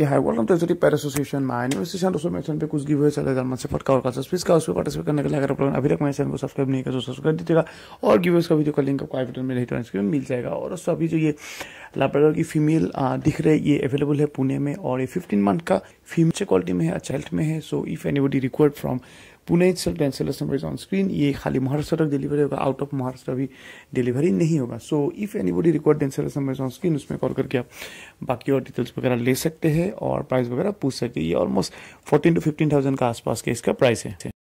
ये hi welcome to HD pair association में एनिवर्सेशन चैनल पे कुछ गिव हुए चले जाना से फटका और कासा प्लीज़ का उसको पार्टिसिपेट करने के लिए अगर आप लोग अभी तक मेरे चैनल को सब्सक्राइब नहीं किया तो सब्सक्राइब दीजिएगा। और गिव का वीडियो का लिंक आपको आई बटन में नहीं स्क्रीन मिल जाएगा। और उस अभी जो ये लापरवाही की फीमेल दिख रहे, ये अवेलेबल है पुणे में। और ये फिफ्टीन मंथ का फीमेल क्वालिटी में है अच्छा हेल्थ में है। So if any required from Pune it self sellers number is on screen ये खाली महाराष्ट्र तक डिलीवरी होगा आउट ऑफ़ महाराष्ट्र अभी डिलीवरी नहीं होगा. So if anybody required and sellers number is on screen उसमें कॉल करके आप बाकी और डिटेल्स वगैरह ले सकते हैं और प्राइस वगैरह पूछ सकते हैं. ये almost fourteen to fifteen thousand का आसपास के इसका प्राइस है.